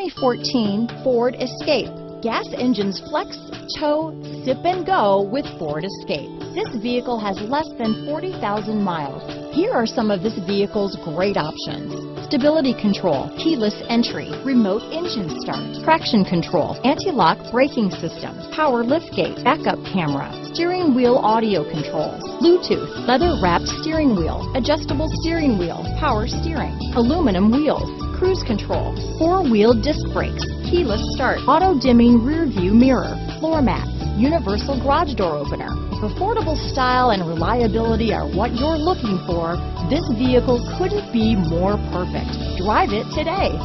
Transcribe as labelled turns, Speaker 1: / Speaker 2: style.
Speaker 1: 2014 Ford Escape. Gas engines flex, tow, sip and go with Ford Escape. This vehicle has less than 40,000 miles. Here are some of this vehicle's great options. Stability control, keyless entry, remote engine start, traction control, anti-lock braking system, power liftgate, backup camera, steering wheel audio controls, Bluetooth, leather wrapped steering wheel, adjustable steering wheel, power steering, aluminum wheels, cruise control, four-wheel disc brakes, keyless start, auto-dimming rear view mirror, floor mats, universal garage door opener. If affordable style and reliability are what you're looking for, this vehicle couldn't be more perfect. Drive it today.